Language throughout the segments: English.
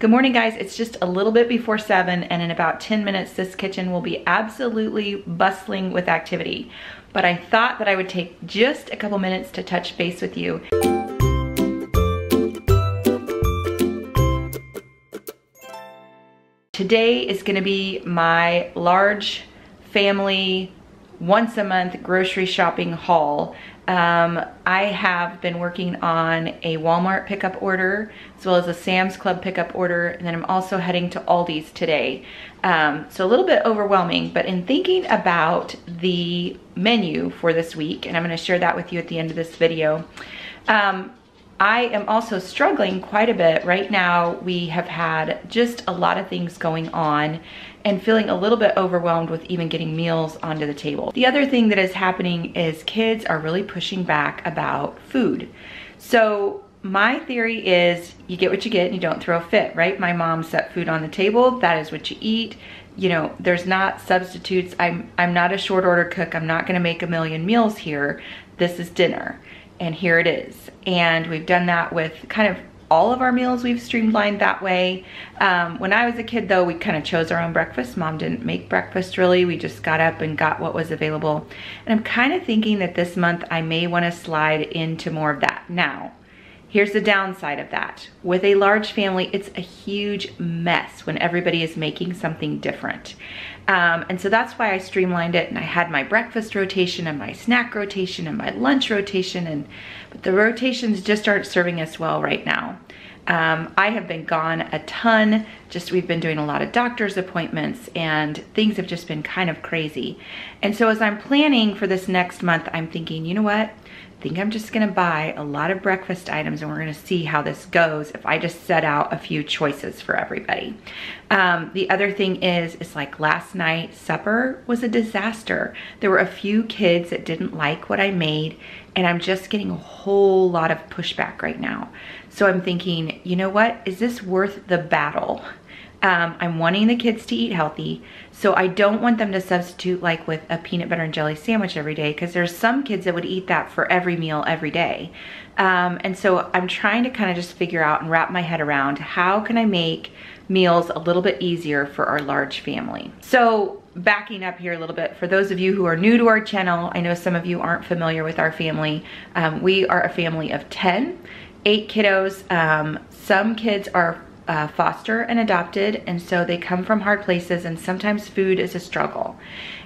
Good morning guys, it's just a little bit before seven and in about 10 minutes this kitchen will be absolutely bustling with activity. But I thought that I would take just a couple minutes to touch base with you. Today is gonna be my large family once a month grocery shopping haul. Um, I have been working on a Walmart pickup order as well as a Sam's Club pickup order and then I'm also heading to Aldi's today. Um, so a little bit overwhelming but in thinking about the menu for this week and I'm going to share that with you at the end of this video. Um, I am also struggling quite a bit. Right now, we have had just a lot of things going on and feeling a little bit overwhelmed with even getting meals onto the table. The other thing that is happening is kids are really pushing back about food. So my theory is you get what you get and you don't throw a fit, right? My mom set food on the table. That is what you eat. You know, there's not substitutes. I'm, I'm not a short order cook. I'm not gonna make a million meals here. This is dinner and here it is. And we've done that with kind of all of our meals we've streamlined that way. Um, when I was a kid though, we kind of chose our own breakfast. Mom didn't make breakfast really. We just got up and got what was available. And I'm kind of thinking that this month I may want to slide into more of that. Now, Here's the downside of that. With a large family, it's a huge mess when everybody is making something different. Um, and so that's why I streamlined it and I had my breakfast rotation and my snack rotation and my lunch rotation and but the rotations just aren't serving us well right now. Um, I have been gone a ton, just we've been doing a lot of doctor's appointments and things have just been kind of crazy. And so as I'm planning for this next month, I'm thinking, you know what? Think I'm just gonna buy a lot of breakfast items and we're gonna see how this goes if I just set out a few choices for everybody. Um, the other thing is, it's like last night, supper was a disaster. There were a few kids that didn't like what I made and I'm just getting a whole lot of pushback right now. So I'm thinking, you know what, is this worth the battle? Um, I'm wanting the kids to eat healthy, so I don't want them to substitute like with a peanut butter and jelly sandwich every day because there's some kids that would eat that for every meal every day. Um, and so I'm trying to kind of just figure out and wrap my head around how can I make meals a little bit easier for our large family. So backing up here a little bit, for those of you who are new to our channel, I know some of you aren't familiar with our family. Um, we are a family of 10, eight kiddos. Um, some kids are uh, foster and adopted and so they come from hard places and sometimes food is a struggle.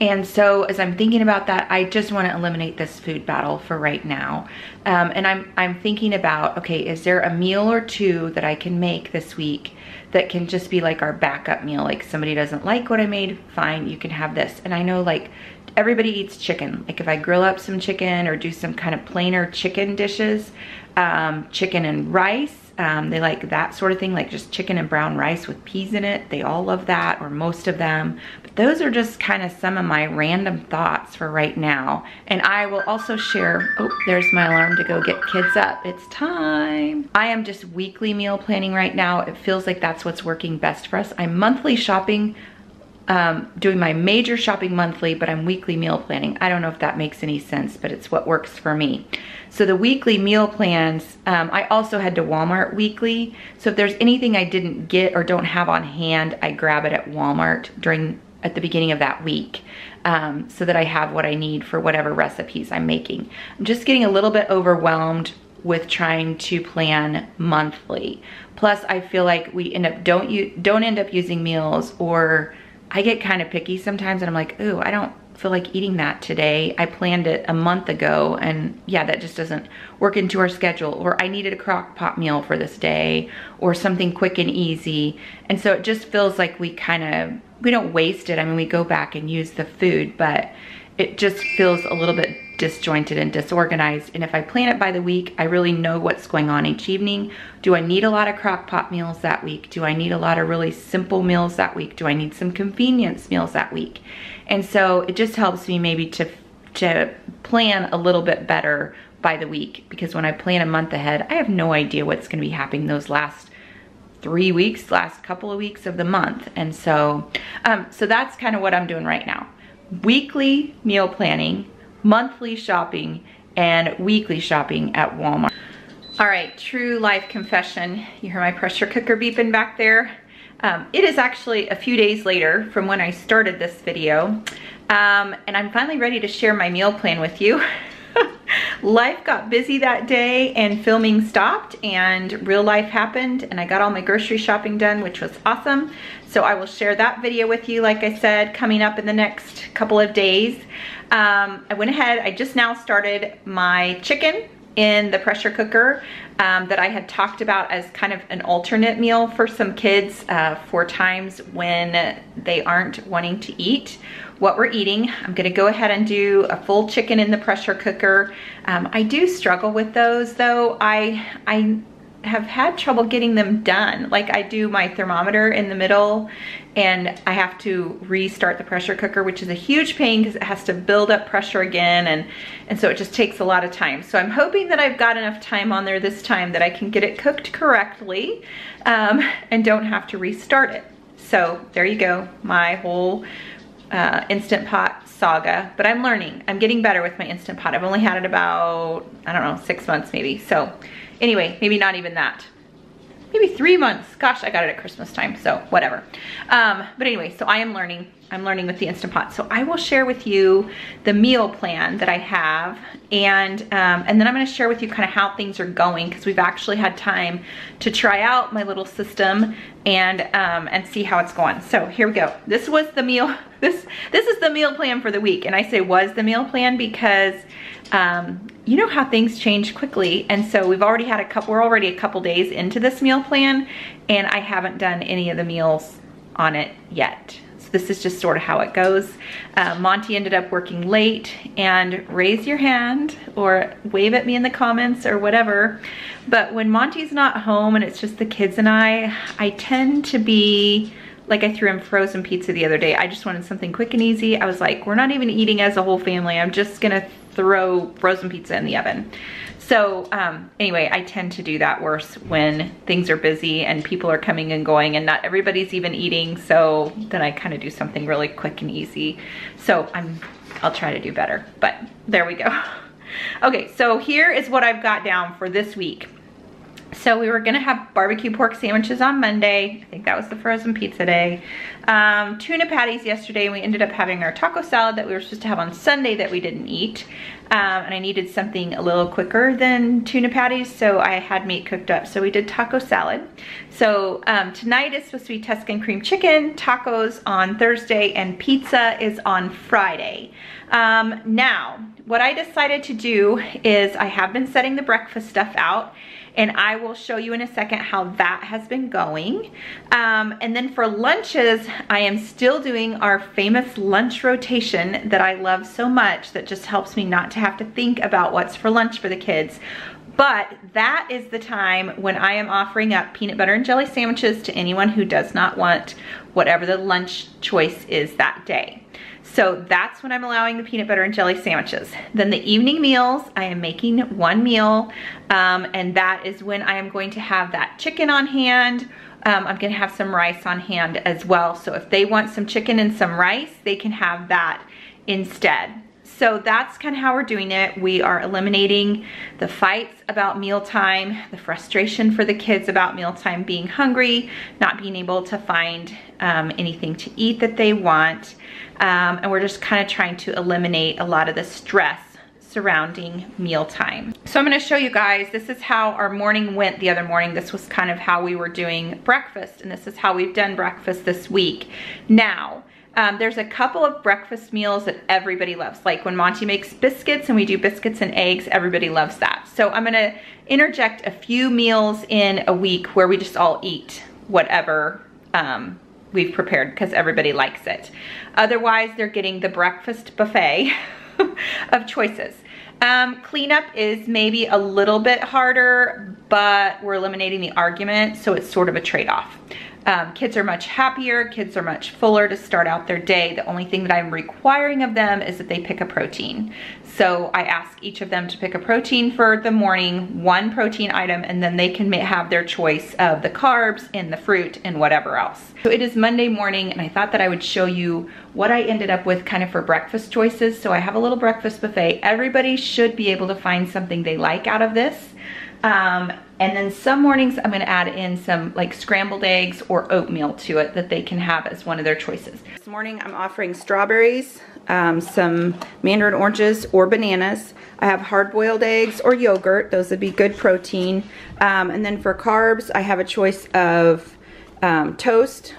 And so as I'm thinking about that, I just want to eliminate this food battle for right now. Um, and I'm, I'm thinking about, okay, is there a meal or two that I can make this week that can just be like our backup meal? Like somebody doesn't like what I made, fine, you can have this. And I know like everybody eats chicken. Like if I grill up some chicken or do some kind of plainer chicken dishes, um, chicken and rice, um, they like that sort of thing, like just chicken and brown rice with peas in it. They all love that, or most of them. But those are just kind of some of my random thoughts for right now. And I will also share, oh, there's my alarm to go get kids up. It's time. I am just weekly meal planning right now. It feels like that's what's working best for us. I'm monthly shopping um, doing my major shopping monthly, but I'm weekly meal planning. I don't know if that makes any sense, but it's what works for me. So the weekly meal plans, um, I also head to Walmart weekly. So if there's anything I didn't get or don't have on hand, I grab it at Walmart during at the beginning of that week um, so that I have what I need for whatever recipes I'm making. I'm just getting a little bit overwhelmed with trying to plan monthly. Plus, I feel like we end up don't you don't end up using meals or I get kind of picky sometimes and I'm like, ooh, I don't feel like eating that today. I planned it a month ago and yeah, that just doesn't work into our schedule. Or I needed a crock pot meal for this day or something quick and easy. And so it just feels like we kind of, we don't waste it. I mean, we go back and use the food, but it just feels a little bit disjointed and disorganized. And if I plan it by the week, I really know what's going on each evening. Do I need a lot of crock pot meals that week? Do I need a lot of really simple meals that week? Do I need some convenience meals that week? And so it just helps me maybe to, to plan a little bit better by the week because when I plan a month ahead, I have no idea what's gonna be happening those last three weeks, last couple of weeks of the month. And so, um, so that's kind of what I'm doing right now. Weekly meal planning, monthly shopping and weekly shopping at Walmart. All right, true life confession. You hear my pressure cooker beeping back there? Um, it is actually a few days later from when I started this video, um, and I'm finally ready to share my meal plan with you. life got busy that day and filming stopped and real life happened and I got all my grocery shopping done, which was awesome. So I will share that video with you, like I said, coming up in the next couple of days. Um, I went ahead, I just now started my chicken in the pressure cooker um, that I had talked about as kind of an alternate meal for some kids uh, for times when they aren't wanting to eat what we're eating. I'm gonna go ahead and do a full chicken in the pressure cooker. Um, I do struggle with those though. I, I have had trouble getting them done. Like I do my thermometer in the middle and I have to restart the pressure cooker, which is a huge pain because it has to build up pressure again. And, and so it just takes a lot of time. So I'm hoping that I've got enough time on there this time that I can get it cooked correctly um, and don't have to restart it. So there you go, my whole uh, Instant Pot saga, but I'm learning. I'm getting better with my Instant Pot. I've only had it about, I don't know, six months maybe. So Anyway, maybe not even that. Maybe three months. Gosh, I got it at Christmas time, so whatever. Um, but anyway, so I am learning. I'm learning with the Instant Pot. So I will share with you the meal plan that I have and, um, and then I'm gonna share with you kind of how things are going because we've actually had time to try out my little system and, um, and see how it's going. So here we go. This was the meal, this, this is the meal plan for the week. And I say was the meal plan because um, you know how things change quickly. And so we've already had a couple, we're already a couple days into this meal plan and I haven't done any of the meals on it yet. So this is just sort of how it goes. Uh, Monty ended up working late and raise your hand or wave at me in the comments or whatever. But when Monty's not home and it's just the kids and I, I tend to be like I threw him frozen pizza the other day. I just wanted something quick and easy. I was like, we're not even eating as a whole family. I'm just gonna throw frozen pizza in the oven. So um, anyway, I tend to do that worse when things are busy and people are coming and going and not everybody's even eating. So then I kind of do something really quick and easy. So I'm, I'll try to do better, but there we go. Okay, so here is what I've got down for this week. So we were gonna have barbecue pork sandwiches on Monday. I think that was the frozen pizza day. Um, tuna patties yesterday. We ended up having our taco salad that we were supposed to have on Sunday that we didn't eat. Um, and I needed something a little quicker than tuna patties, so I had meat cooked up. So we did taco salad. So um, tonight is supposed to be Tuscan cream chicken, tacos on Thursday, and pizza is on Friday. Um, now, what I decided to do is I have been setting the breakfast stuff out and I will show you in a second how that has been going. Um, and then for lunches, I am still doing our famous lunch rotation that I love so much that just helps me not to have to think about what's for lunch for the kids. But that is the time when I am offering up peanut butter and jelly sandwiches to anyone who does not want whatever the lunch choice is that day. So that's when I'm allowing the peanut butter and jelly sandwiches. Then the evening meals, I am making one meal, um, and that is when I am going to have that chicken on hand. Um, I'm gonna have some rice on hand as well. So if they want some chicken and some rice, they can have that instead. So that's kind of how we're doing it. We are eliminating the fights about mealtime, the frustration for the kids about mealtime being hungry, not being able to find um, anything to eat that they want. Um, and we're just kind of trying to eliminate a lot of the stress surrounding mealtime. So I'm gonna show you guys, this is how our morning went the other morning. This was kind of how we were doing breakfast and this is how we've done breakfast this week. Now, um, there's a couple of breakfast meals that everybody loves. Like when Monty makes biscuits and we do biscuits and eggs, everybody loves that. So I'm gonna interject a few meals in a week where we just all eat whatever um, we've prepared because everybody likes it. Otherwise, they're getting the breakfast buffet of choices. Um, cleanup is maybe a little bit harder, but we're eliminating the argument, so it's sort of a trade-off. Um, kids are much happier, kids are much fuller to start out their day. The only thing that I'm requiring of them is that they pick a protein. So I ask each of them to pick a protein for the morning, one protein item, and then they can have their choice of the carbs and the fruit and whatever else. So it is Monday morning and I thought that I would show you what I ended up with kind of for breakfast choices. So I have a little breakfast buffet. Everybody should be able to find something they like out of this. Um, and then some mornings I'm gonna add in some like scrambled eggs or oatmeal to it that they can have as one of their choices. This morning I'm offering strawberries, um, some mandarin oranges or bananas. I have hard-boiled eggs or yogurt. Those would be good protein. Um, and then for carbs, I have a choice of um, toast,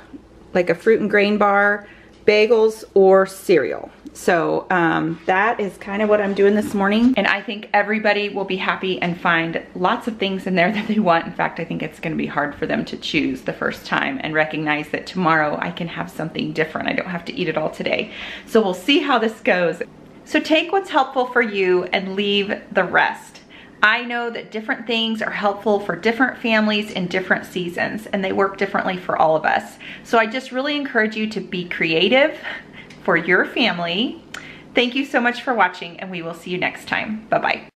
like a fruit and grain bar, bagels, or cereal. So um, that is kind of what I'm doing this morning. And I think everybody will be happy and find lots of things in there that they want. In fact, I think it's gonna be hard for them to choose the first time and recognize that tomorrow I can have something different. I don't have to eat it all today. So we'll see how this goes. So take what's helpful for you and leave the rest. I know that different things are helpful for different families in different seasons and they work differently for all of us. So I just really encourage you to be creative for your family. Thank you so much for watching and we will see you next time. Bye-bye.